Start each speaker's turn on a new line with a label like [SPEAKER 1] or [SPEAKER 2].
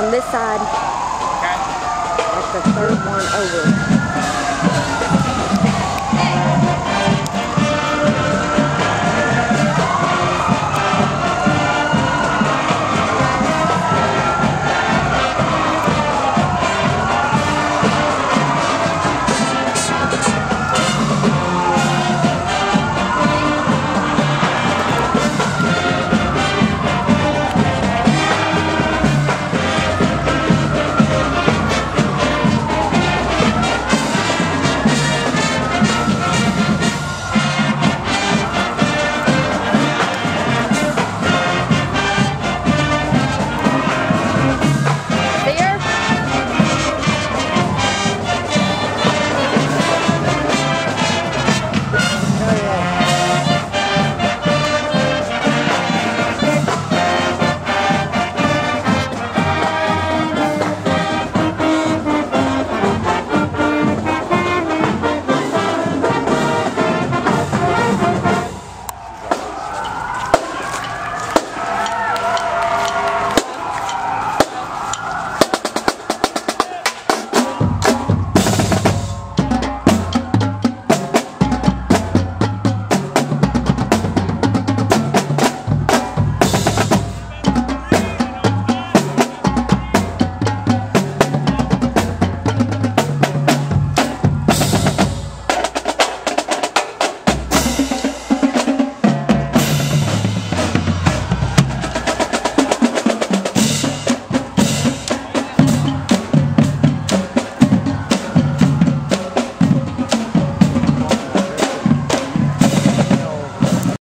[SPEAKER 1] on this side.
[SPEAKER 2] Okay.
[SPEAKER 1] That's the third one over.